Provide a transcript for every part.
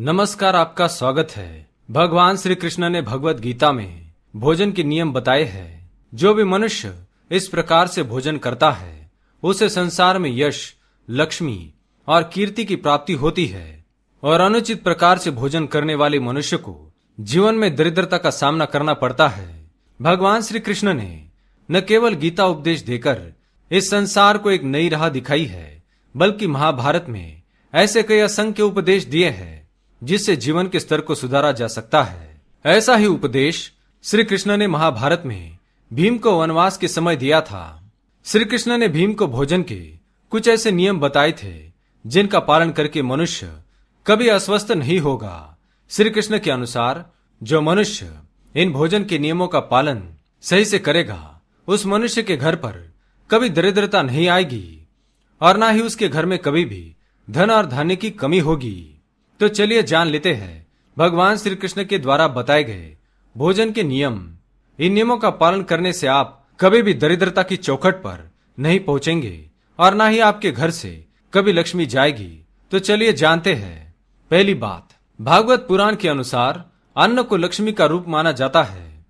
नमस्कार आपका स्वागत है। भगवान श्री कृष्ण ने भगवत गीता में भोजन के नियम बताए हैं। जो भी मनुष्य इस प्रकार से भोजन करता है, उसे संसार में यश, लक्ष्मी और कीर्ति की प्राप्ति होती है और अनुचित प्रकार से भोजन करने वाले मनुष्य को जीवन में दरिद्रता का सामना करना पड़ता है। भगवान श्री कृष्ण ने न केवल गीता उपदेश देकर इस संसार को एक नई राह दिखाई है, बल्कि महाभारत में ऐसे कई असंख्य उपदेश दिए हैं। जिससे जीवन के स्तर को सुधारा जा सकता है। ऐसा ही उपदेश श्री कृष्ण ने महाभारत में भीम को वनवास के समय दिया था। श्री कृष्ण ने भीम को भोजन के कुछ ऐसे नियम बताए थे, जिनका पालन करके मनुष्य कभी अस्वस्थ नहीं होगा। श्री कृष्ण के अनुसार जो मनुष्य इन भोजन के नियमों का पालन सही से करेगा, उस मनुष्य के घर पर कभी दरिद्रता नहीं आएगी, और ना ही उसके घर में कभी भी धन और धान्य की कमी होगी। तो चलिए जान लेते हैं। भगवान श्री कृष्ण के द्वारा बताए गए भोजन के नियम, इन नियमों का पालन करने से आप कभी भी दरिद्रता की चौखट पर नहीं पहुँचेंगे और ना ही आपके घर से कभी लक्ष्मी जाएगी। तो चलिए जानते हैं। पहली बात, भागवत पुराण के अनुसार अन्न को लक्ष्मी का रूप माना जाता है,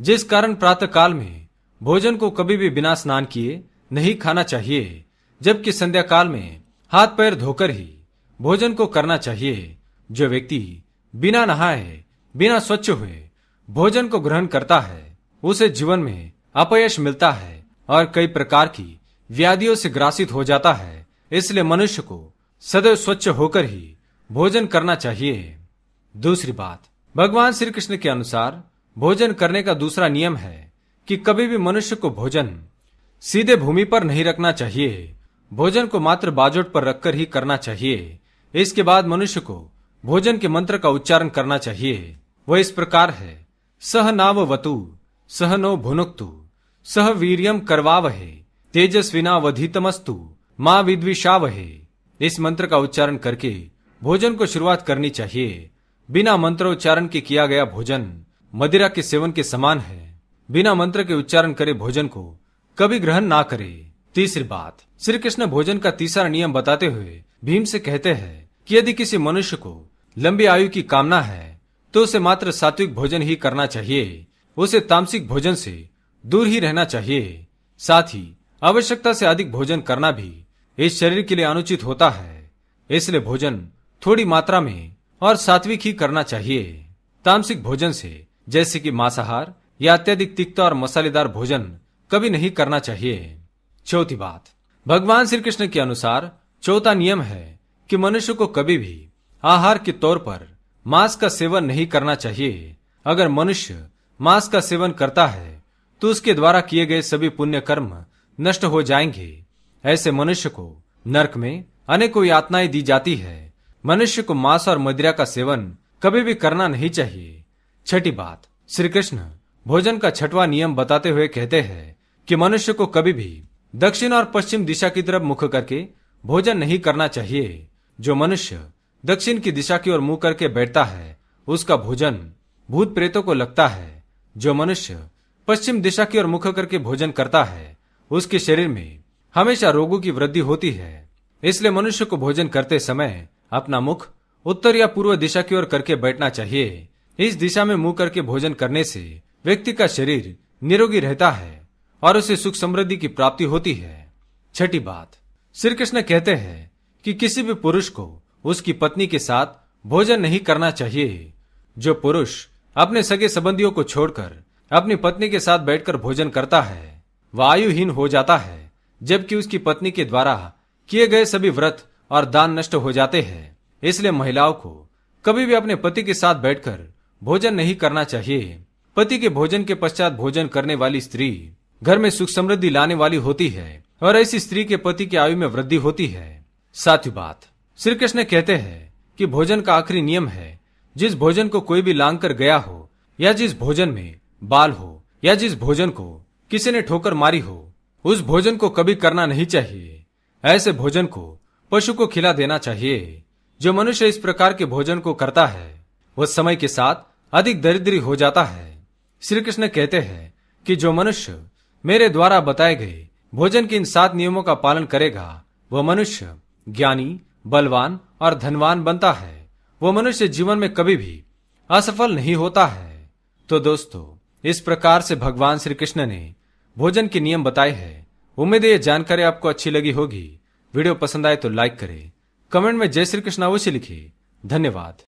जिस कारण प्रातः काल में भोजन को कभी भी बिना स्नान किए नहीं खाना चाहिए, जबकि संध्या काल में हाथ पैर धोकर ही भोजन को करना चाहिए। जो व्यक्ति बिना नहाए, बिना स्वच्छ हुए भोजन को ग्रहण करता है, उसे जीवन में अपयश मिलता है और कई प्रकार की व्याधियों से ग्रासित हो जाता है। इसलिए मनुष्य को सदैव स्वच्छ होकर ही भोजन करना चाहिए। दूसरी बात, भगवान श्री कृष्ण के अनुसार भोजन करने का दूसरा नियम है कि कभी भी मनुष्य को भोजन सीधे भूमि पर नहीं रखना चाहिए। भोजन को मात्र बाजोट पर रखकर ही करना चाहिए। इसके बाद मनुष्य को भोजन के मंत्र का उच्चारण करना चाहिए। वह इस प्रकार है। सह नाव वतु, सह नो भुनुक्तु, सह वीरियम करवावहे तेजस्विनावधितमस्तु माँ विद्विषावहे। इस मंत्र का उच्चारण करके भोजन को शुरुआत करनी चाहिए। बिना मंत्रोच्चारण के किया गया भोजन मदिरा के सेवन के समान है। बिना मंत्र के उच्चारण करे भोजन को कभी ग्रहण ना करे। तीसरी बात श्री कृष्ण भोजन का तीसरा नियम बताते हुए भीम से कहते हैं कि यदि किसी मनुष्य को लंबी आयु की कामना है तो उसे मात्र सात्विक भोजन ही करना चाहिए। उसे तामसिक भोजन से दूर ही रहना चाहिए। साथ ही आवश्यकता से अधिक भोजन करना भी इस शरीर के लिए अनुचित होता है। इसलिए भोजन थोड़ी मात्रा में और सात्विक ही करना चाहिए। तामसिक भोजन से जैसे कि मांसाहार या अत्यधिक तिक्त और मसालेदार भोजन कभी नहीं करना चाहिए। चौथी बात, भगवान श्री कृष्ण के अनुसार चौथा नियम है कि मनुष्य को कभी भी आहार के तौर पर मांस का सेवन नहीं करना चाहिए। अगर मनुष्य मांस का सेवन करता है तो उसके द्वारा किए गए सभी पुण्य कर्म नष्ट हो जाएँगे। ऐसे मनुष्य को नरक में अनेकों यातनाएँ दी जाती है। मनुष्य को मांस और मदिरा का सेवन कभी भी करना नहीं चाहिए। छठी बात श्री कृष्ण भोजन का छठवा नियम बताते हुए कहते हैं कि मनुष्य को कभी भी दक्षिण और पश्चिम दिशा की तरफ़ मुख करके भोजन नहीं करना चाहिए। जो मनुष्य दक्षिण की दिशा की ओर मुँह करके बैठता है, उसका भोजन भूत प्रेतों को लगता है। जो मनुष्य पश्चिम दिशा की ओर मुख करके भोजन करता है, उसके शरीर में हमेशा रोगों की वृद्धि होती है। इसलिए मनुष्य को भोजन करते समय अपना मुख उत्तर या पूर्व दिशा की ओर करके बैठना चाहिए। इस दिशा में मुँह करके भोजन करने से व्यक्ति का शरीर निरोगी रहता है और उसे सुख समृद्धि की प्राप्ति होती है। छठी बात। श्री कृष्ण कहते हैं कि किसी भी पुरुष को उसकी पत्नी के साथ भोजन नहीं करना चाहिए। जो पुरुष अपने सगे संबंधियों को छोड़कर अपनी पत्नी के साथ बैठकर भोजन करता है, वह आयुहीन हो जाता है, जबकि उसकी पत्नी के द्वारा किए गए सभी व्रत और दान नष्ट हो जाते हैं। इसलिए महिलाओं को कभी भी अपने पति के साथ बैठकर भोजन नहीं करना चाहिए। पति के भोजन के पश्चात भोजन करने वाली स्त्री घर में सुख समृद्धि लाने वाली होती है। और ऐसी स्त्री के पति की आयु में वृद्धि होती है। सातवीं बात। श्री कृष्ण कहते हैं कि भोजन का आखिरी नियम है, जिस भोजन को कोई भी लांग कर गया हो, या जिस भोजन में बाल हो, या जिस भोजन को किसी ने ठोकर मारी हो, उस भोजन को कभी करना नहीं चाहिए। ऐसे भोजन को पशु को खिला देना चाहिए। जो मनुष्य इस प्रकार के भोजन को करता है, वह समय के साथ अधिक दरिद्री हो जाता है। श्री कृष्ण कहते हैं कि जो मनुष्य मेरे द्वारा बताए गए भोजन के इन सात नियमों का पालन करेगा। वह मनुष्य, ज्ञानी, बलवान और धनवान बनता है। वो मनुष्य जीवन में कभी भी असफल नहीं होता है। तो दोस्तों, इस प्रकार से भगवान श्री कृष्ण ने भोजन के नियम बताए हैं। उम्मीद है ये जानकारी आपको अच्छी लगी होगी। वीडियो पसंद आए तो लाइक करें। कमेंट में जय श्री कृष्ण अवश्य लिखिए धन्यवाद।